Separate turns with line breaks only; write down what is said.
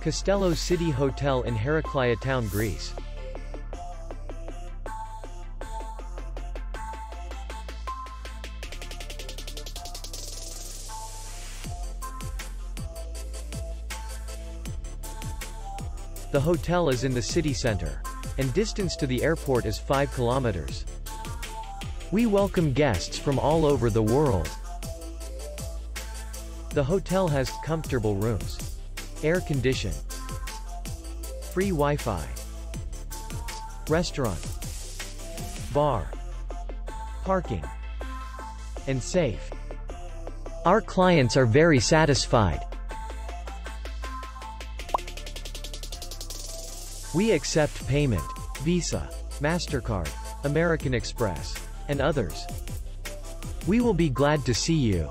Castello City Hotel in Heraklio town Greece. The hotel is in the city center. And distance to the airport is 5 kilometers. We welcome guests from all over the world. The hotel has comfortable rooms, air condition, free Wi-Fi, restaurant, bar, parking, and safe. Our clients are very satisfied. We accept payment, Visa, MasterCard, American Express, and others. We will be glad to see you.